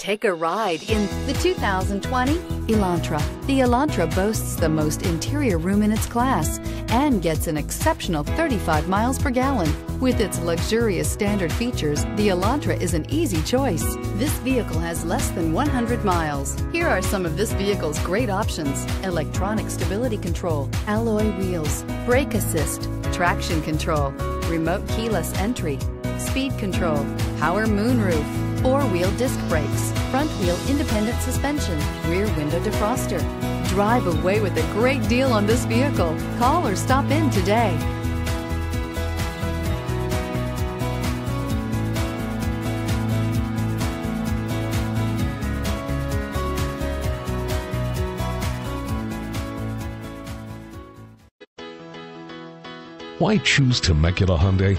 Take a ride in the 2020 Elantra. The Elantra boasts the most interior room in its class and gets an exceptional 35 miles per gallon. With its luxurious standard features, the Elantra is an easy choice. This vehicle has less than 100 miles. Here are some of this vehicle's great options. Electronic stability control, alloy wheels, brake assist, traction control, remote keyless entry, speed control, power moonroof, four-wheel disc brakes, front wheel independent suspension, rear window defroster. Drive away with a great deal on this vehicle. Call or stop in today. Why choose Temecula Hyundai?